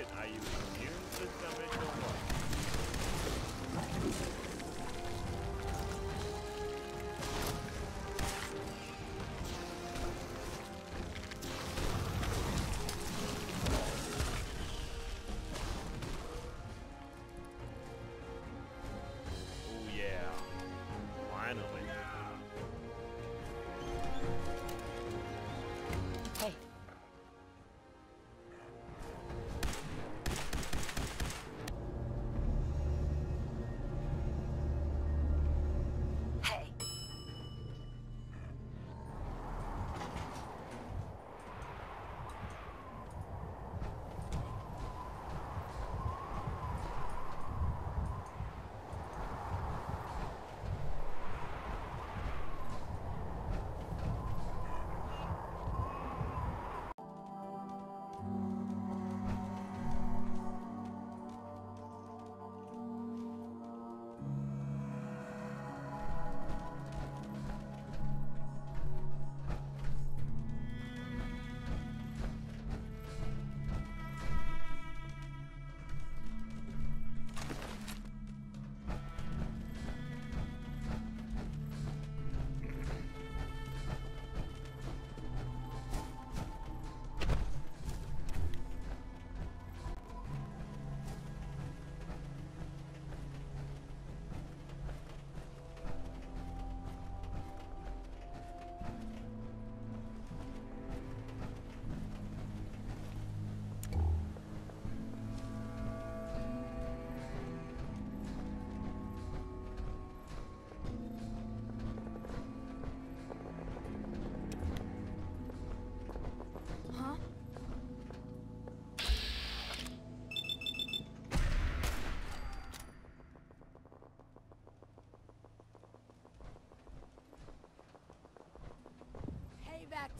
shit, are you immune to damage or what?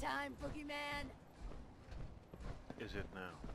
Time, boogeyman! Is it now?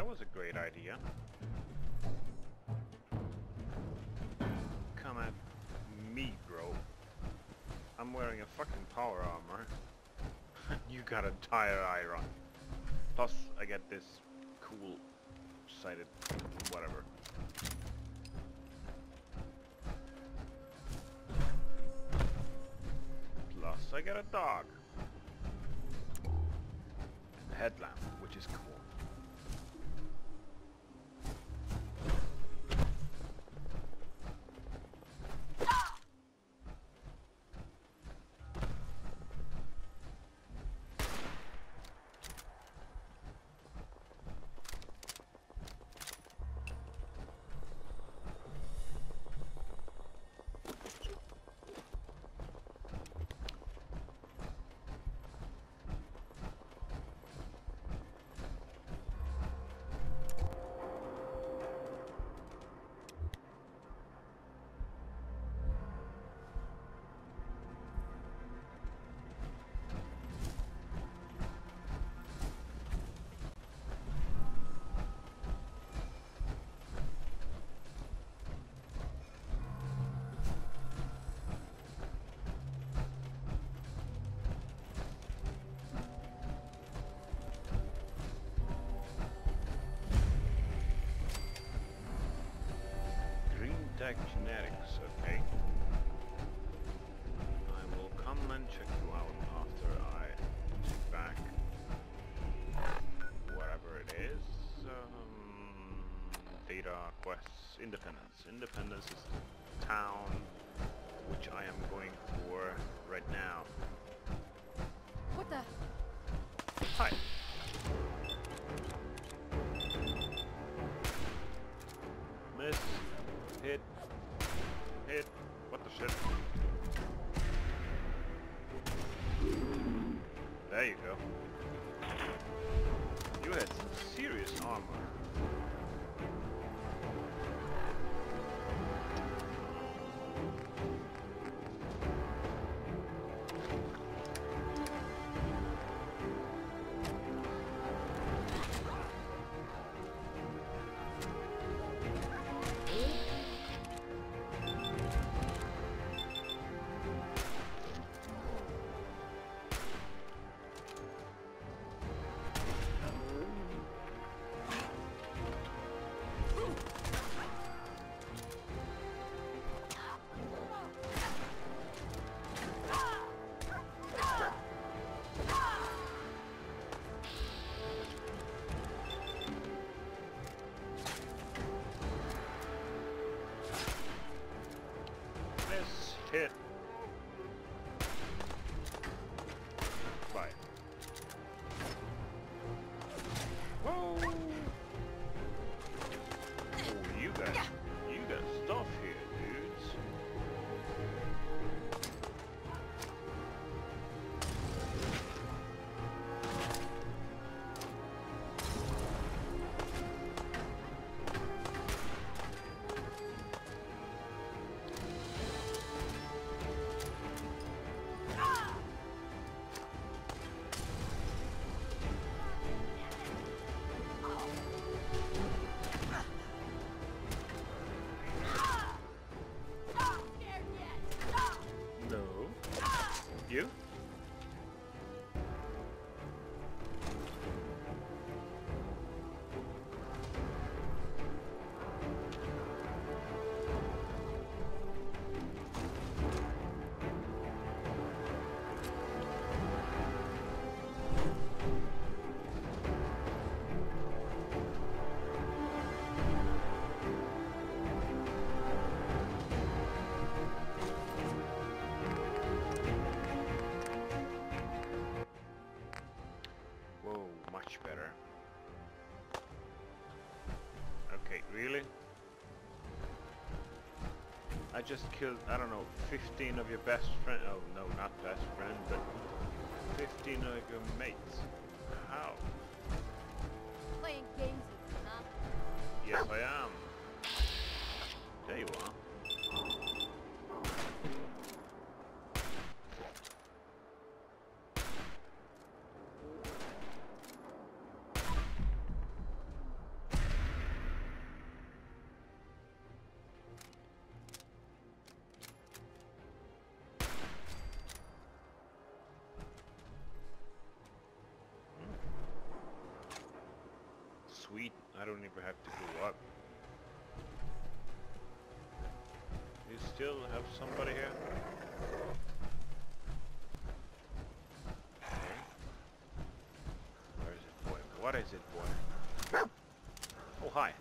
That was a great idea. Come at me, bro. I'm wearing a fucking power armor. you got a tire iron. Plus, I get this cool sighted whatever. Plus, I get a dog. And a headlamp, which is cool. Contact Genetics, okay. I will come and check you out after I take back whatever it is. Um, data quests, independence. Independence is the town which I am going for right now. What the? Hi. I just killed, I don't know, 15 of your best friend. Oh, no, not best friend, but 15 of your mates. How? Playing games huh? Yes, I am. Sweet, I don't even have to go up. You still have somebody here? Okay. Where is it, boy? What is it, boy? Oh, hi.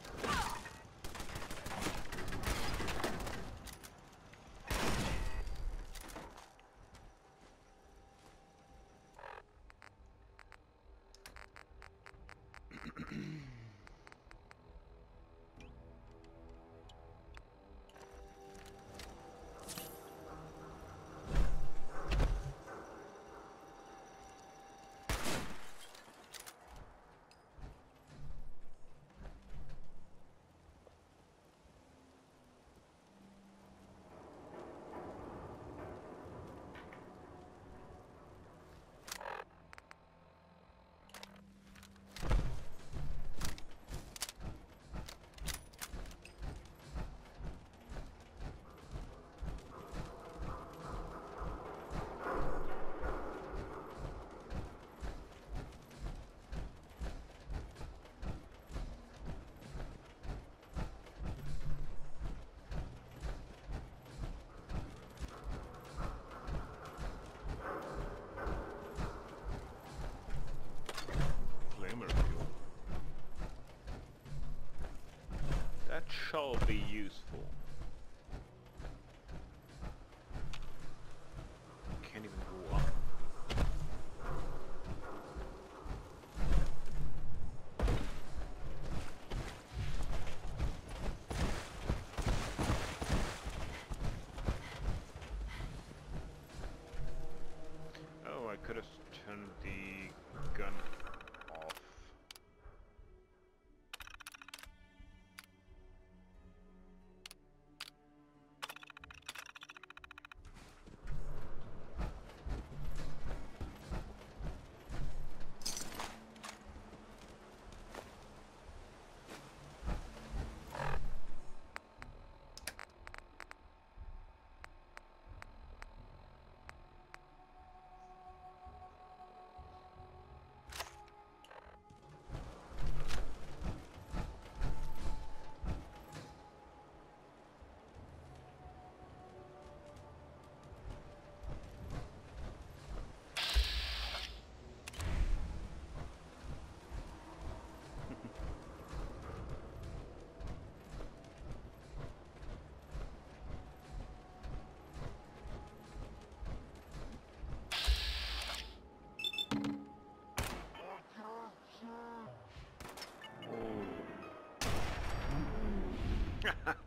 Shall be useful. Ha ha.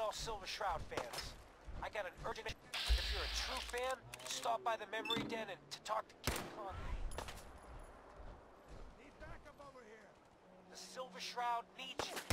All Silver Shroud fans. I got an urgent... If you're a true fan, stop by the memory den and to talk to Kent Connolly. Need backup over here. The Silver Shroud needs you.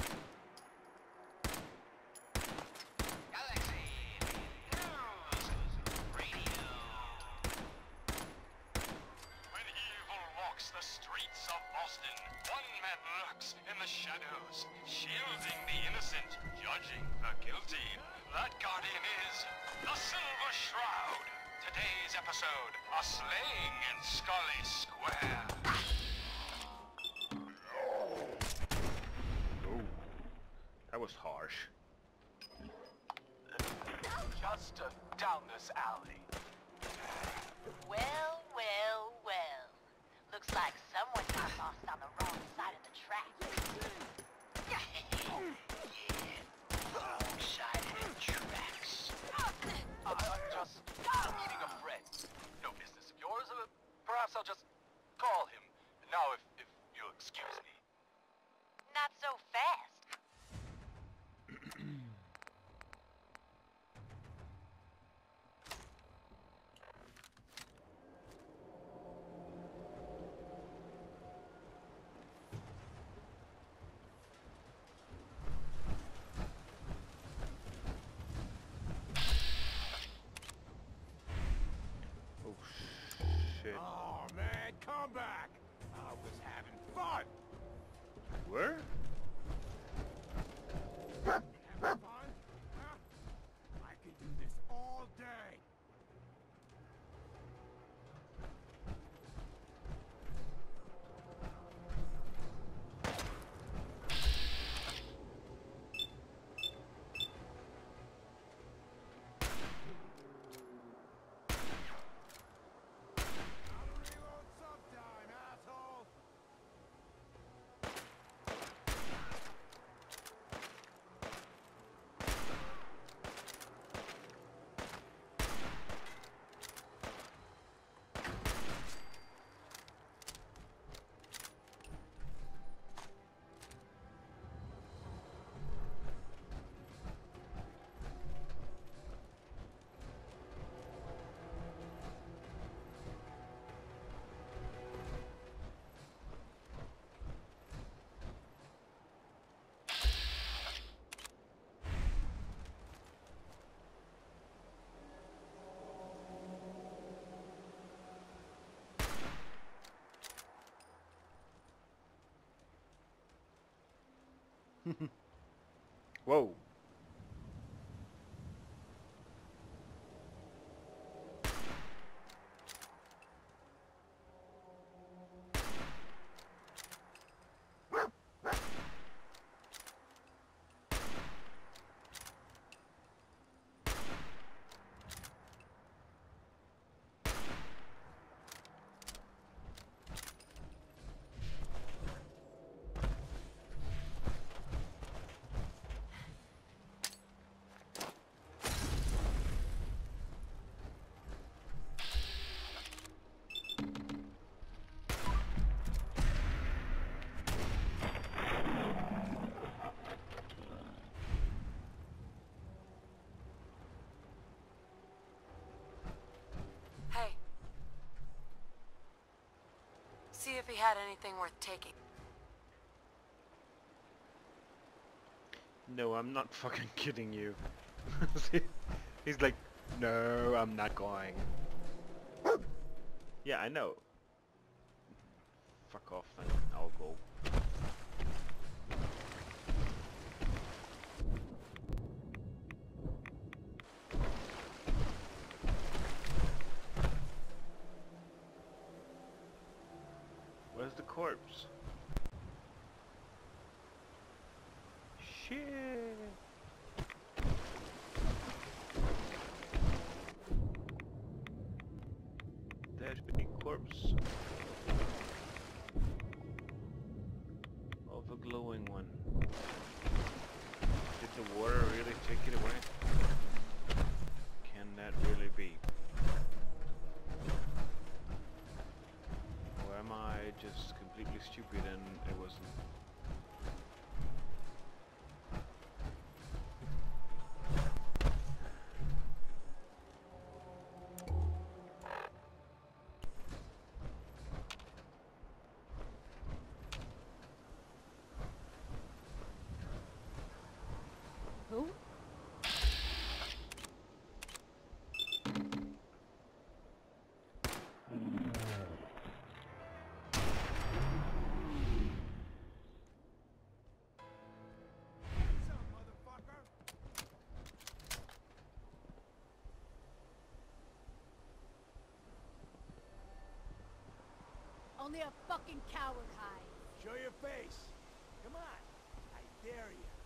Whoa. He had anything worth taking. No, I'm not fucking kidding you. He's like, no, I'm not going. Yeah, I know. Fuck off then, I'll go. Where's the corpse? Shit. There's a corpse of a glowing one. Did the water really take it away? Can that really be? Or am I just completely stupid and it wasn't? Only a fucking coward hide. Show your face. Come on. I dare you.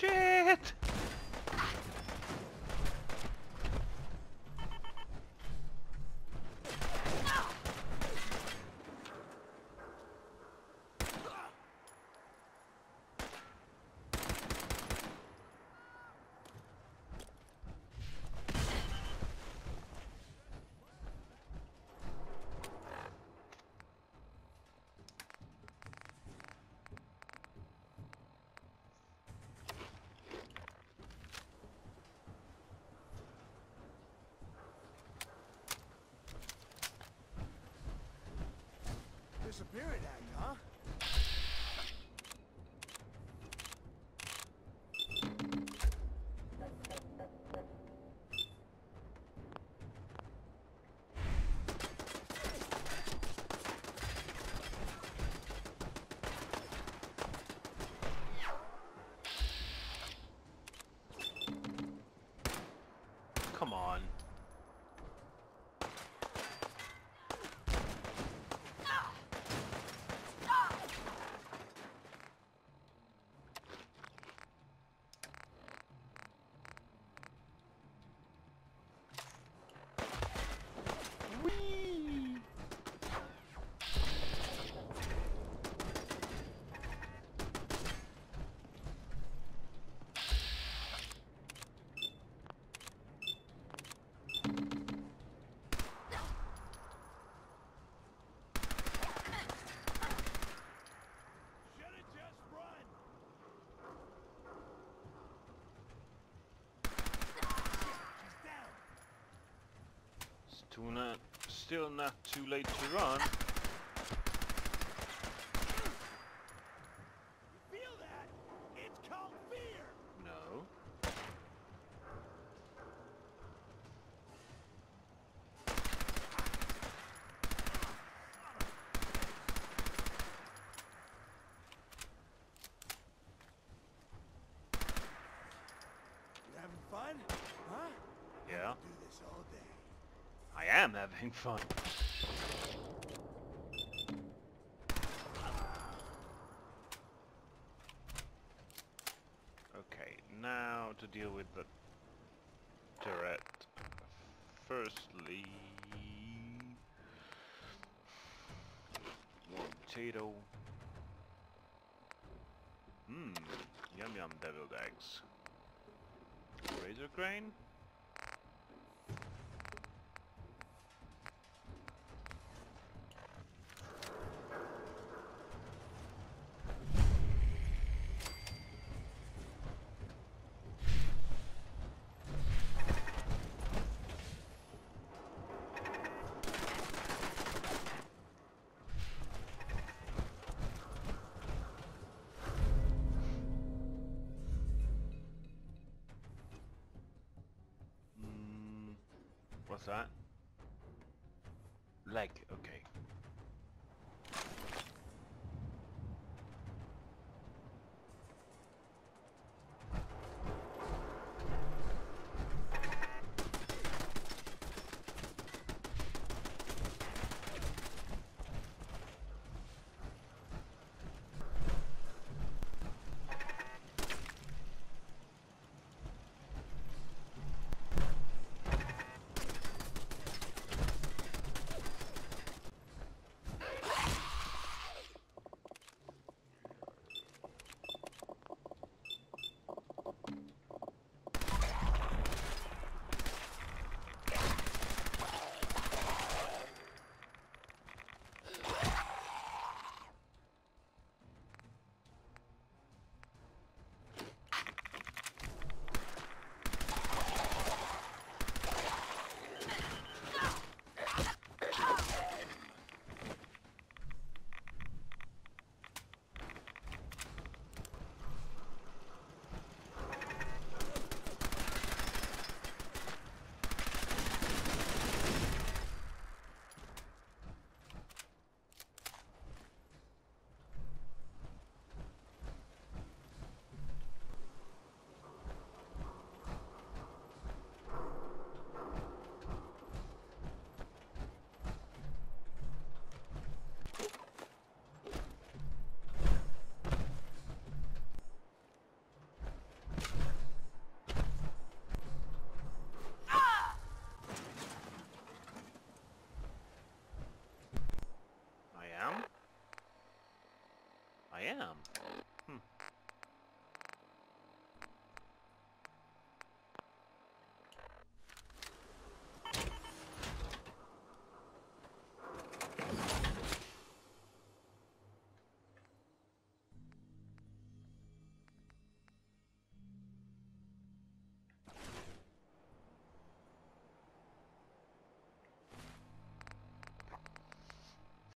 Shit! Disappearing act, huh? Come on. Should've just run. She's down. It's too not, uh, still not too late to run. You feel that? It's called fear. No. You having fun? Huh? Yeah. Do this all day. I am having fun. Okay, now to deal with the turret. Firstly, more potato. Mmm, yum yum deviled eggs. Razorgrain? What's that? Leg, okay.